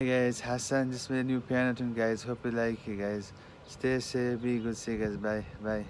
Hey guys, Hassan just made a new piano tune guys. Hope you like it guys. Stay safe, be good, see you guys. Bye, bye.